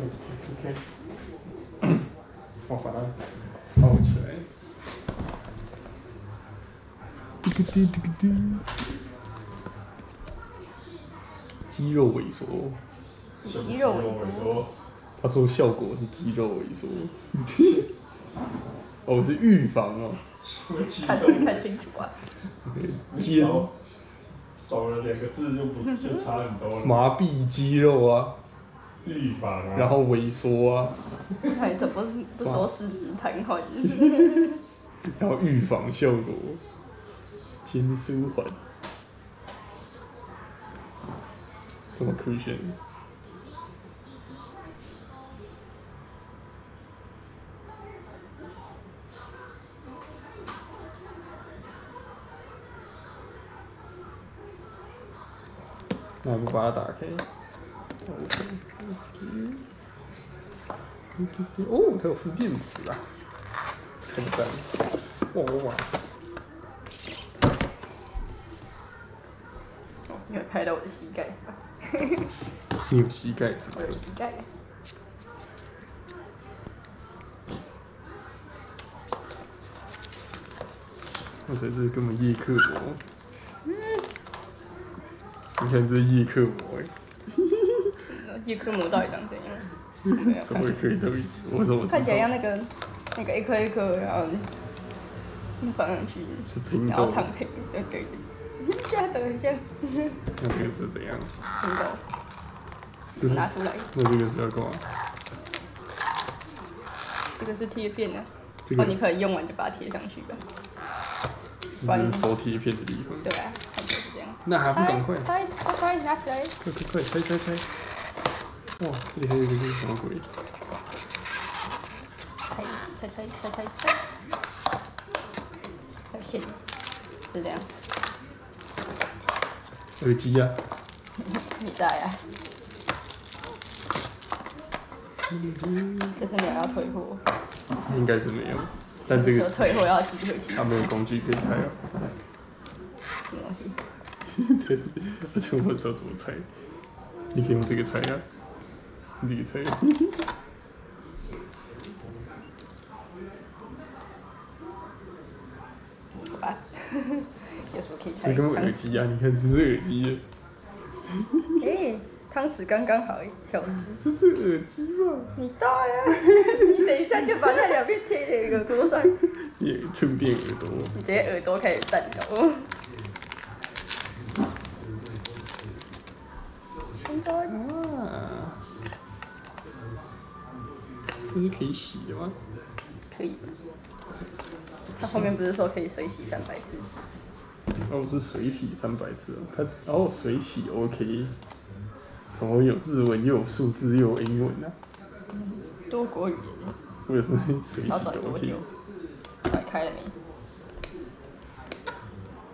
OK，我把它烧起来。滴个滴滴个嘟，肌肉萎缩。肌肉萎缩，他说效果是肌肉萎缩。哦，是预防哦。看看清楚啊。肌肉少了两个字就不就差很多了。麻痹肌肉啊，预防啊。然后萎缩啊，哎，这不是不说四肢瘫痪，然后预防效果，肩舒缓，这么酷炫。那我们把它打开。哦，它有副电池啊，这么赞！哇哇！你会拍到我的膝盖是吧？你有膝盖是不是？我的膝盖。哇塞，这根本叶克膜。你看这叶克膜哎。叶克膜到底长怎样？什么可以都，我怎么？看起来像那个那个一颗一颗，然后放上去，然后躺。平，对对对，现在长得很像那这个是怎样？拼豆，这是拿出来，那这个是要干嘛？这个是贴片啊，这个哦，你可以用完就把它贴上去吧，这是手贴片的地方。对啊，看起来是这样。那还不赶快？拆，快快拿起来！快快快，拆拆拆！哇，这里还有一个是什么鬼？拆拆拆拆拆拆，还有线，是这样。耳机啊！你在啊？这是你要退货，应该是没有，但这个退货要寄回去，他没有工具可以拆啊。什么东西？对，而且我不知道怎么拆。你可以用这个拆啊，你自己拆。好吧，有什么可以拆？这根耳机啊！你看，这是耳机，哎，汤匙刚刚好，笑死！这是耳机吧？你大呀！你等一下就把那两边贴在耳朵上，也触电耳朵。你直接耳朵开始颤抖。真这是可以洗的吗？可以。他后面不是说可以水洗三百次？哦，是水洗三百次哦。它哦，水洗 OK。怎么有日文又有数字又有英文呢、多国语言，我也是水洗 OK 久。？快开了没？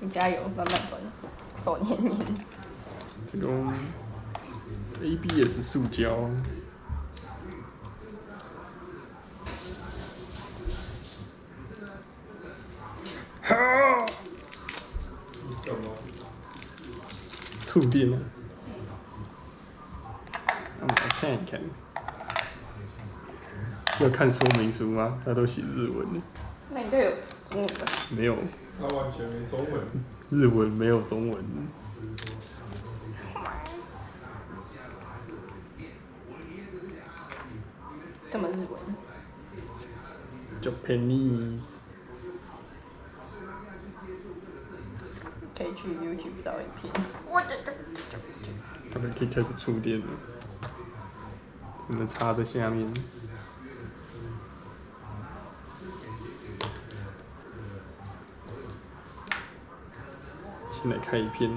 你加油，慢慢转，手黏黏。这种 ABS 塑胶，触电了。让我看一看，要看说明书吗？它都写日文的，那有中文的，没有他完全没中文。日文，没有中文。怎么日文。Japanese，可以去 YouTube 找影片。他们可以开始触电了。我们插在下面。先来看一篇。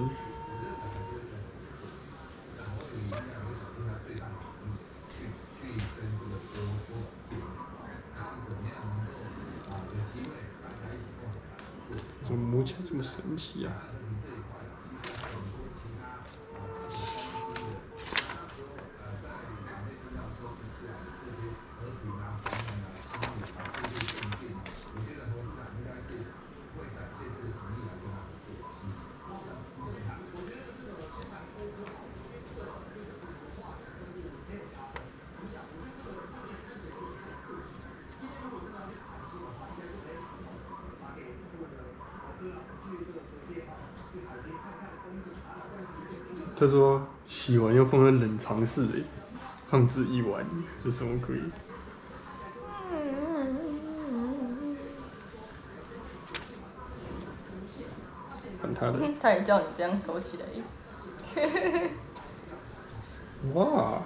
怎么摸起来这么神奇啊？他说洗完要放在冷藏室里，放置一晚是什么鬼？管他的，他也叫你这样收起来。哇，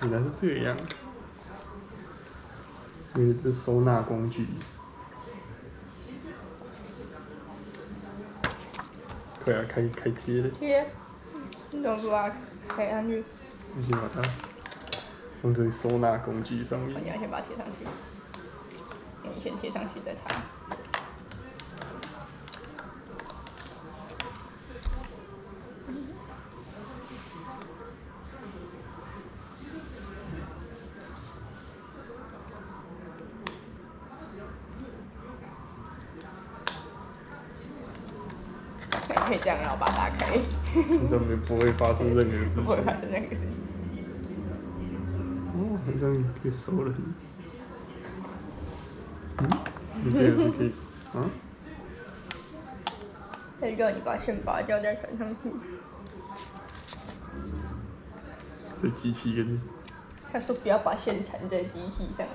原来是这样，因为是收纳工具。可以啊，开开贴的，贴，你怎么不把它开上去？你先把它放在收纳工具上面我。你要先把它贴上去。那你先贴上去再擦。可以这样，然后把它打开，你这边不会发生任何事情。不会发生任何事情。哦，这样可以收了很。嗯，你这个是可以啊？他就叫你把线拔掉再传上去。所以机器跟他说不要把线缠在机器上，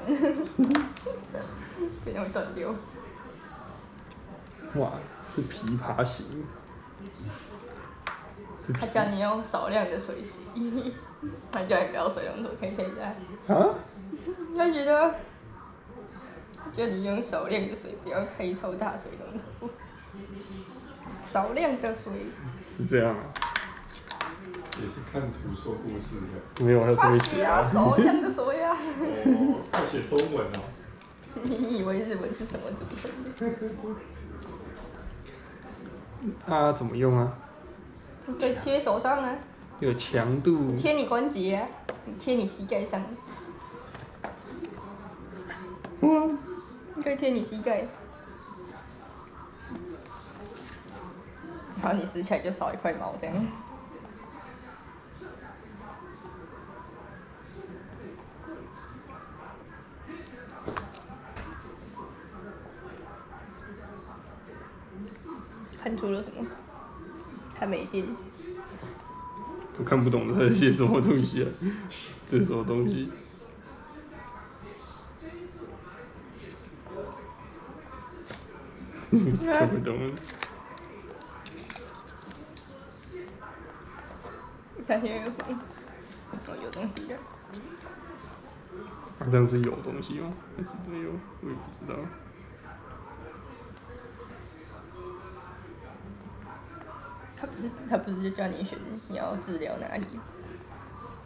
可能会断掉。哇是琵琶型，他叫你用少量的水洗，他叫你不要水龙头开太大。啊？他觉得，叫你用少量的水，不要开超大水龙头。少量的水，是这样啊？也是看图说故事的。没有，他面写啊，写啊。少量的水啊。哦，他写中文哦。你以为日文是什么组成的？啊，怎么用啊？你可以贴手上啊，有强度，贴你关节啊，你贴你膝盖上，哇，你可以贴你膝盖。然后你撕起来就少一块毛这样。看出了什么？还没定。我看不懂他在写什么东西啊？这是什么东西？看不懂。看现在有什么？哦，有东西的。啊，这样是有东西吗？还是没有？我也不知道。他不是他不是就叫你选你要治疗哪里？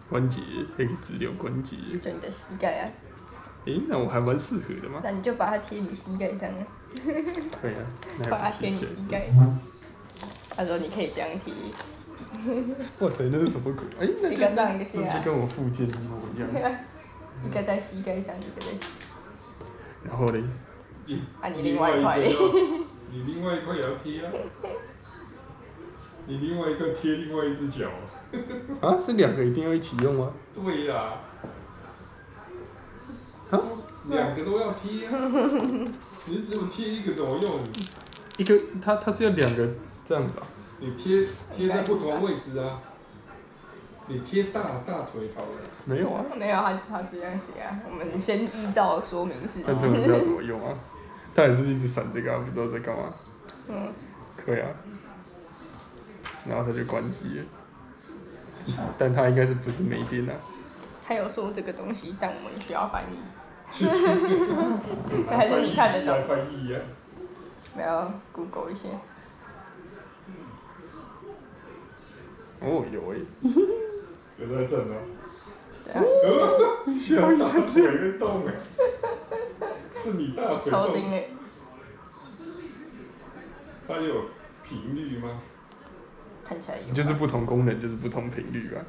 关节可以治疗关节。就你的膝盖啊，诶，那我还蛮适合的嘛。那你就把它贴你膝盖上啊，可以啊，把它贴。你膝盖。他说你可以这样贴，哇塞，那是什么鬼？哎、那一个就是上一个下那就跟我附件一模一样。一个在膝盖上，一个在膝。然后嘞，你啊你另外一块你另外一块也要贴啊。你另外一个贴另外一只脚。啊，是两个一定要一起用吗？对呀、啊，两个都要贴啊。你只有贴一个怎么用？一个它它是要两个这样子啊？你贴贴在不同位置啊。你贴大大腿好了。没有啊，没有，他他这样写啊。我们先依照说明事但这个是要怎实。么用啊？它也是一直闪这个啊，不知道在干嘛。嗯，可以啊，然后它就关机了。但它应该是不是没电啊？他有说这个东西，但我们需要翻译。还是你看得懂来翻译啊。没有 Google 一下。哦，有诶、有在震哦。对啊，呃，小大腿在动哎。是你大腿动。超精的。它有频率吗？看起来有。就是不同功能就是不同频率吧。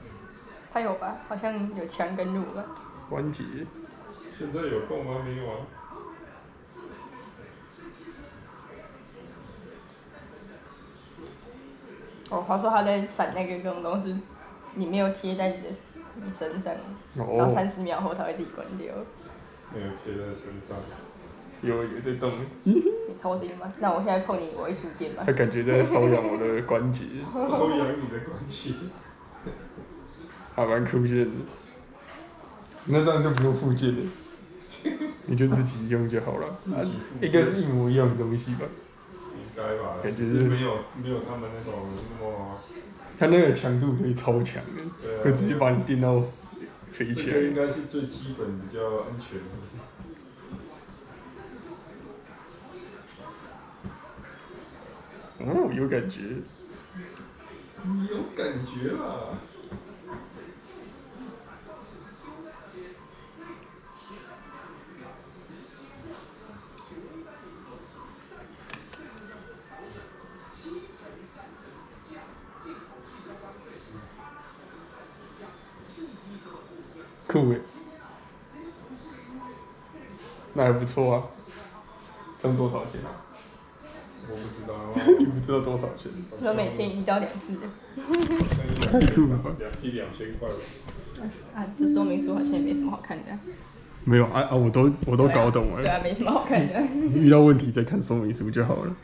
它有吧？好像有强跟弱吧？关节，现在有动吗？没有啊。哦，他说他在闪那个东东西，你没有贴在你的你身上，然后哦，三十秒后它会自己关掉。没有贴在身上。有有在动，你抽筋吗？那我现在碰你，我会触电吗他？感觉在搔痒我的关节，搔痒你的关节。还蛮酷炫的。那这样就不用附件了，你就自己用就好了。应该是一模一样的东西吧？应该吧，感觉是是没有没有他们那种那么，它那个强度可以超强的，对啊直接把你电到飞起这个应来。该是最基本比较安全的。哦，有感觉。你有感觉啦。酷诶，那还不错啊。挣多少钱啊？我不知道，你不知道多少钱？我每天一到两次的。太酷了，两一两千块吧。啊，这说明书好像也没什么好看的。没有啊啊，我都我都搞懂了对。啊，没什么好看的。遇到问题再看说明书就好了。